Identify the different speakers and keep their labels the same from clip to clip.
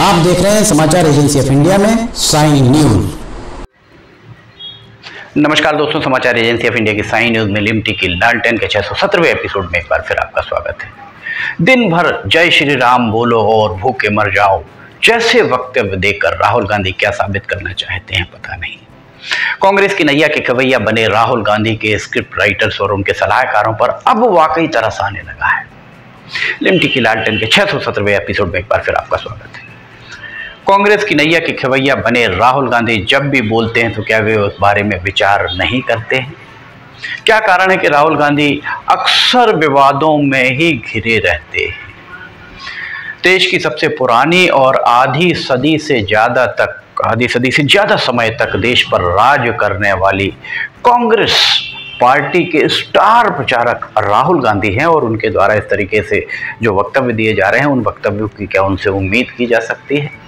Speaker 1: आप देख रहे हैं समाचार एजेंसी ऑफ़ इंडिया में साइन न्यूज़।
Speaker 2: नमस्कार दोस्तों, समाचार एजेंसी ऑफ़ इंडिया की साइन न्यूज़ में लिमटी की लालटेन के छह सौ एपिसोड में एक बार फिर आपका स्वागत है। दिन भर जय श्री राम बोलो और भूखे मर जाओ, जैसे वक्तव्य देकर राहुल गांधी क्या साबित करना चाहते हैं पता नहीं। कांग्रेस की नैया के कवैया बने राहुल गांधी के स्क्रिप्ट राइटर्स और उनके सलाहकारों पर अब वाकई तरस आने लगा है। लिमटी की लालटेन के छह सौ एपिसोड में एक बार फिर आपका स्वागत है। कांग्रेस की नैया के खवैया बने राहुल गांधी जब भी बोलते हैं तो क्या वे उस बारे में विचार नहीं करते हैं? क्या कारण है कि राहुल गांधी अक्सर विवादों में ही घिरे रहते हैं? देश की सबसे पुरानी और आधी सदी से ज़्यादा तक, आधी सदी से ज़्यादा समय तक देश पर राज करने वाली कांग्रेस पार्टी के स्टार प्रचारक राहुल गांधी हैं और उनके द्वारा इस तरीके से जो वक्तव्य दिए जा रहे हैं, उन वक्तव्यों की क्या उनसे उम्मीद की जा सकती है?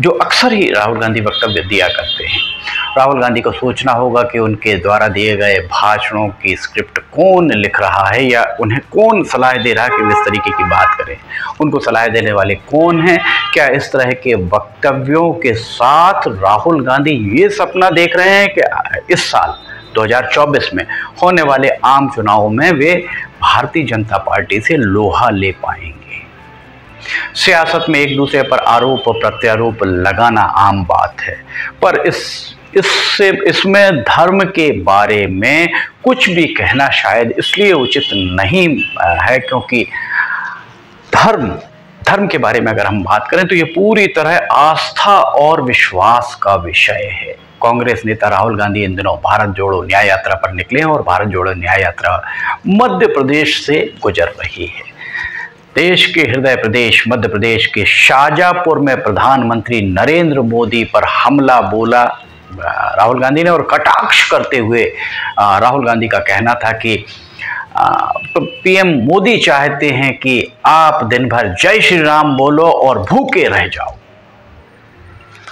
Speaker 2: जो अक्सर ही राहुल गांधी वक्तव्य दिया करते हैं। राहुल गांधी को सोचना होगा कि उनके द्वारा दिए गए भाषणों की स्क्रिप्ट कौन लिख रहा है या उन्हें कौन सलाह दे रहा है कि वे इस तरीके की बात करें। उनको सलाह देने वाले कौन हैं? क्या इस तरह के वक्तव्यों के साथ राहुल गांधी ये सपना देख रहे हैं कि इस साल 2024 में होने वाले आम चुनावों में वे भारतीय जनता पार्टी से लोहा ले पाएँगे? सियासत में एक दूसरे पर आरोप और प्रत्यारोप लगाना आम बात है। पर इस, इससे, इसमें धर्म के बारे में कुछ भी कहना शायद इसलिए उचित नहीं है क्योंकि धर्म धर्म के बारे में अगर हम बात करें तो ये पूरी तरह आस्था और विश्वास का विषय है। कांग्रेस नेता राहुल गांधी इन दिनों भारत जोड़ो न्याय यात्रा पर निकले हैं और भारत जोड़ो न्याय यात्रा मध्य प्रदेश से गुजर रही है। देश के हृदय प्रदेश, मध्य प्रदेश के शाजापुर में प्रधानमंत्री नरेंद्र मोदी पर हमला बोला। राहुल गांधी ने और कटाक्ष करते हुए राहुल गांधी का कहना था कि पीएम मोदी चाहते हैं कि आप दिन भर जय श्री राम बोलो और भूखे रह जाओ।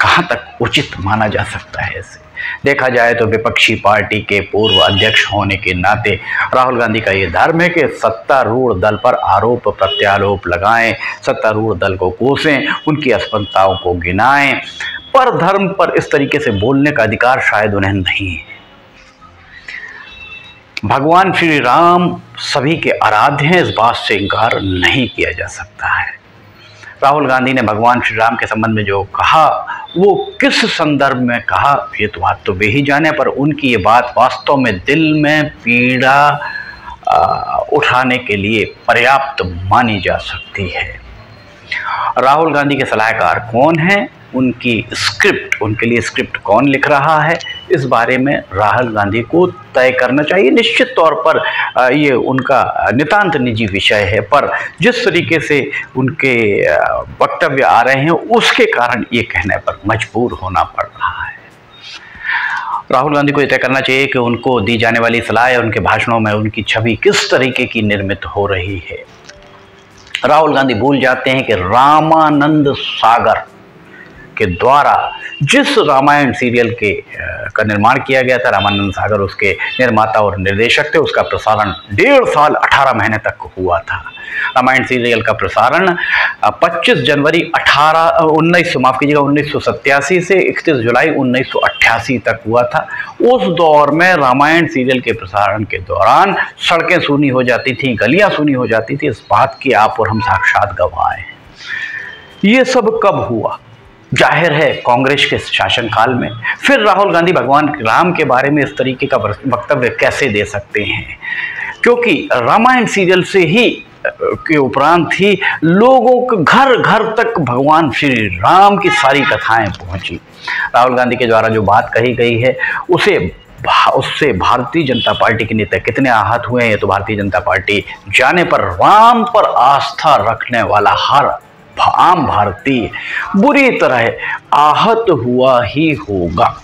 Speaker 2: कहाँ तक उचित माना जा सकता है इसे? देखा जाए तो विपक्षी पार्टी के पूर्व अध्यक्ष होने के नाते राहुल गांधी का ये धर्म है कि सत्तारूढ़ दल पर आरोप प्रत्यारोप लगाएँ, सत्तारूढ़ दल को कोसें, उनकी अस्पताओं को गिनाएँ। पर धर्म पर इस तरीके से बोलने का अधिकार शायद उन्हें नहीं है। भगवान श्री राम सभी के आराध्य हैं, इस बात से इनकार नहीं किया जा सकता है। राहुल गांधी ने भगवान श्री राम के संबंध में जो कहा, वो किस संदर्भ में कहा, ये तो बात तो वे ही जाने, पर उनकी ये बात वास्तव में दिल में पीड़ा उठाने के लिए पर्याप्त मानी जा सकती है। राहुल गांधी के सलाहकार कौन हैं? उनकी स्क्रिप्ट, उनके लिए स्क्रिप्ट कौन लिख रहा है, इस बारे में राहुल गांधी को तय करना चाहिए। निश्चित तौर पर ये उनका नितांत निजी विषय है, पर जिस तरीके से उनके वक्तव्य आ रहे हैं, उसके कारण ये कहने पर मजबूर होना पड़ रहा है। राहुल गांधी को यह तय करना चाहिए कि उनको दी जाने वाली सलाह या उनके भाषणों में उनकी छवि किस तरीके की निर्मित हो रही है। राहुल गांधी भूल जाते हैं कि रामानंद सागर के द्वारा जिस रामायण सीरियल के का निर्माण किया गया था, रामानंद सागर उसके निर्माता और निर्देशक थे, उसका प्रसारण डेढ़ साल, अठारह महीने तक हुआ था। रामायण सीरियल का प्रसारण 25 जनवरी अठारह उन्नीस, माफ़ कीजिएगा, उन्नीस से 31 जुलाई उन्नीस सौ अठासी तक हुआ था। उस दौर में रामायण सीरियल के प्रसारण के दौरान सड़कें सूनी हो जाती थी, गलियाँ सूनी हो जाती थी, इस बात की आप और हम साक्षात गवाह हैं। ये सब कब हुआ? ज़ाहिर है कांग्रेस के शासनकाल में। फिर राहुल गांधी भगवान राम के बारे में इस तरीके का वक्तव्य कैसे दे सकते हैं? क्योंकि रामायण सीरियल से ही के उपरांत ही लोगों के घर घर तक भगवान श्री राम की सारी कथाएँ पहुँची। राहुल गांधी के द्वारा जो बात कही गई है, उसे उससे भारतीय जनता पार्टी के नेता कितने आहत हुए हैं तो भारतीय जनता पार्टी जाने पर राम पर आस्था रखने वाला हर आम भारतीय बुरी तरह आहत हुआ ही होगा।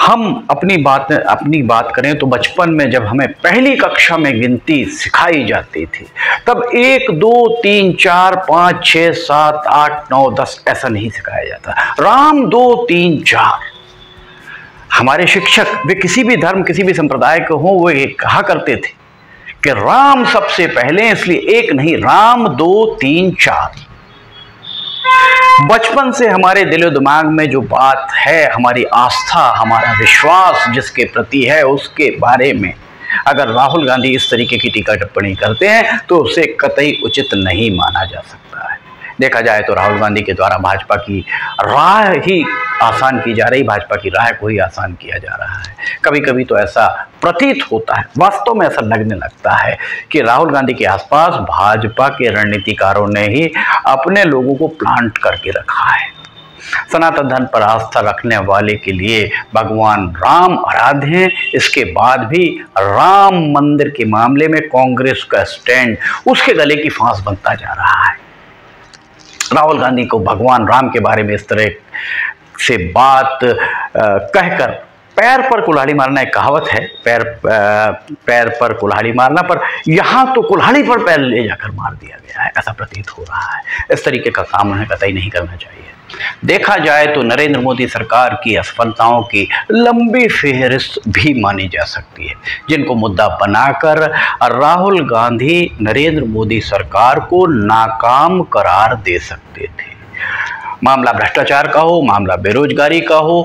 Speaker 2: हम अपनी बात अपनी बात करें तो बचपन में जब हमें पहली कक्षा में गिनती सिखाई जाती थी, तब एक, दो, तीन, चार, पाँच छः सात, आठ, नौ, दस ऐसा नहीं सिखाया जाता। राम, दो, तीन, चार। हमारे शिक्षक, वे किसी भी धर्म, किसी भी संप्रदाय के हों, वो कहा करते थे कि राम सबसे पहले, इसलिए एक नहीं, राम दो, तीन, चार। बचपन से हमारे दिलो दिमाग में जो बात है, हमारी आस्था, हमारा विश्वास जिसके प्रति है, उसके बारे में, अगर राहुल गांधी इस तरीके की टीका टिप्पणी करते हैं तो उसे कतई उचित नहीं माना जा सकता है। देखा जाए तो राहुल गांधी के द्वारा भाजपा की राह ही आसान की जा रही, भाजपा की राह को ही आसान किया जा रहा है। कभी कभी तो ऐसा प्रतीत होता है, वास्तव में ऐसा लगने लगता है कि राहुल गांधी के आसपास भाजपा के रणनीतिकारों ने ही अपने लोगों को प्लांट करके रखा है। सनातन धर्म पर आस्था रखने वाले के लिए भगवान राम आराध्य हैं। इसके बाद भी राम मंदिर के मामले में कांग्रेस का स्टैंड उसके गले की फांस बनता जा रहा है। राहुल गांधी को भगवान राम के बारे में इस तरह से बात कहकर पैर पर कुल्हाड़ी मारना एक कहावत है। पैर पैर पर कुल्हाड़ी मारना, पर यहाँ तो कुल्हाड़ी पर पैर ले जाकर मार दिया गया है। ऐसा प्रतीत हो रहा है। इस तरीके का काम उन्हें कतई नहीं करना चाहिए। देखा जाए तो नरेंद्र मोदी सरकार की असफलताओं की लंबी फेहरिस्त भी मानी जा सकती है, जिनको मुद्दा बनाकर राहुल गांधी नरेंद्र मोदी सरकार को नाकाम करार दे सकते थे। मामला भ्रष्टाचार का हो, मामला बेरोजगारी का हो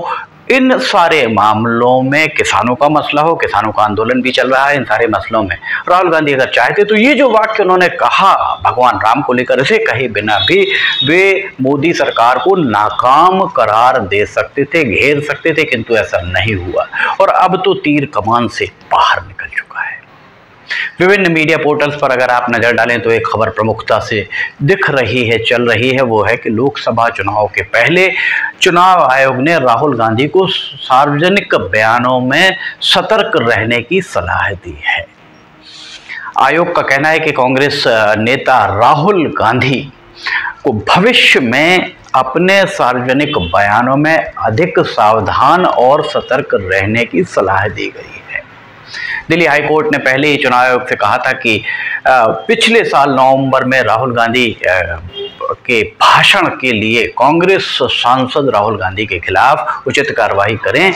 Speaker 2: इन सारे मामलों में किसानों का मसला हो, किसानों का आंदोलन भी चल रहा है इन सारे मसलों में। राहुल गांधी अगर चाहते तो ये जो वाक्य उन्होंने कहा, भगवान राम को लेकर, इसे कहे बिना भी वे मोदी सरकार को नाकाम करार दे सकते थे, घेर सकते थे, किंतु ऐसा नहीं हुआ। और अब तो तीर कमान से बाहर निकल चुका विभिन्न मीडिया पोर्टल्स पर अगर आप नज़र डालें तो एक खबर प्रमुखता से दिख रही है, चल रही है, वो है कि लोकसभा चुनाव के पहले चुनाव आयोग ने राहुल गांधी को सार्वजनिक बयानों में सतर्क रहने की सलाह दी है। आयोग का कहना है कि कांग्रेस नेता राहुल गांधी को भविष्य में अपने सार्वजनिक बयानों में अधिक सावधान और सतर्क रहने की सलाह दी गई दिल्ली हाई कोर्ट ने पहले ही चुनाव आयोग से कहा था कि पिछले साल नवंबर में राहुल गांधी के भाषण के लिए कांग्रेस सांसद राहुल गांधी के खिलाफ उचित कार्रवाई करें।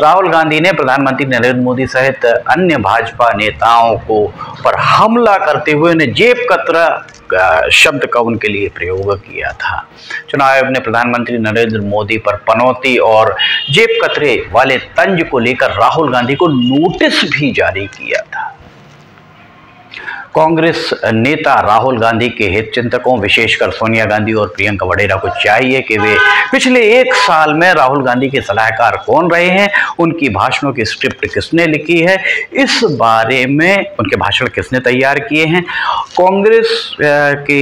Speaker 2: राहुल गांधी ने प्रधानमंत्री नरेंद्र मोदी सहित अन्य भाजपा नेताओं को पर हमला करते हुए उन्हें जेब कतरा शब्द का उनके लिए प्रयोग किया था। चुनाव आयोग ने प्रधानमंत्री नरेंद्र मोदी पर पनौती और जेब कतरे वाले तंज को लेकर राहुल गांधी को नोटिस भी जारी किया था। कांग्रेस नेता राहुल गांधी के हित चिंतकों विशेषकर सोनिया गांधी और प्रियंका वडेरा को चाहिए कि वे पिछले एक साल में राहुल गांधी के सलाहकार कौन रहे हैं, उनकी भाषणों की स्क्रिप्ट किसने लिखी है, इस बारे में उनके भाषण किसने तैयार किए हैं? कांग्रेस के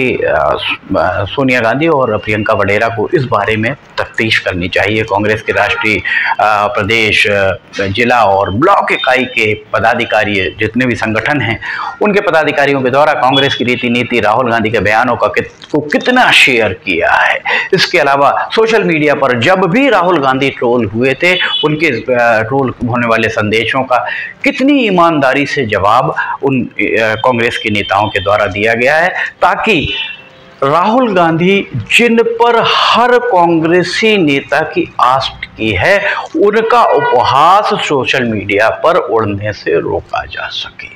Speaker 2: सोनिया गांधी और प्रियंका वडेरा को इस बारे में तफ्तीश करनी चाहिए। कांग्रेस के राष्ट्रीय प्रदेश जिला और ब्लॉक इकाई के पदाधिकारी जितने भी संगठन हैं, उनके पदाधिकारियों के द्वारा कांग्रेस की रीति नीति राहुल गांधी के बयानों का कित, को कितना शेयर किया है? इसके अलावा सोशल मीडिया पर जब भी राहुल गांधी ट्रोल हुए थे उनके ट्रोल होने वाले संदेशों का कितनी ईमानदारी से जवाब उन कांग्रेस के नेताओं के द्वारा दिया गया है ताकि राहुल गांधी जिन पर हर कांग्रेसी नेता की आस की है उनका उपहास सोशल मीडिया पर उड़ने से रोका जा सके।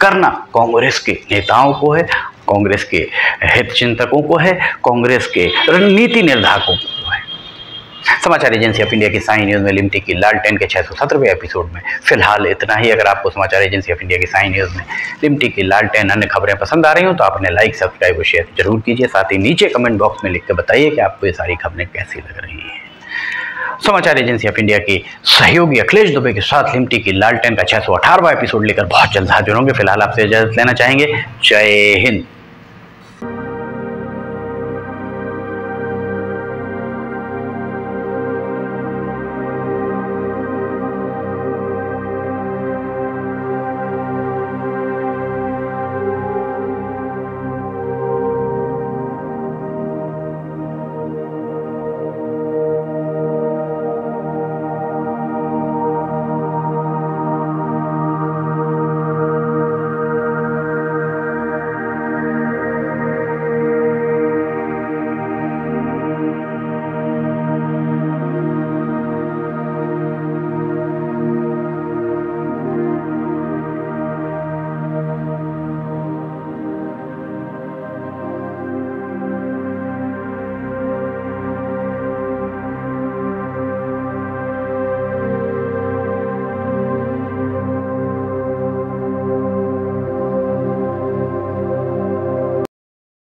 Speaker 2: करना। कांग्रेस के नेताओं को है, कांग्रेस के हित चिंतकों को है, कांग्रेस के रणनीति निर्धारकों को है। समाचार एजेंसी ऑफ़ इंडिया की साई न्यूज़ में लिमटी की लाल टेन के छः सौ सत्रहवें एपिसोड में। फ़िलहाल इतना ही, अगर आपको समाचार एजेंसी ऑफ़ इंडिया की साई न्यूज़ में लिमटी की लालटेन अन्य खबरें पसंद आ रही हो तो आप लाइक, सब्सक्राइब और शेयर ज़रूर कीजिए। साथ ही नीचे कमेंट बॉक्स में लिख कर बताइए कि आपको ये सारी खबरें कैसी लग रही हैं। समाचार एजेंसी ऑफ़ इंडिया की सहयोगी अखिलेश दुबे के साथ लिमटी की लालटेन का छह सौ एपिसोड लेकर बहुत जल्द हाजिर होंगे। फ़िलहाल आपसे इजाज़त लेना चाहेंगे। जय हिंद।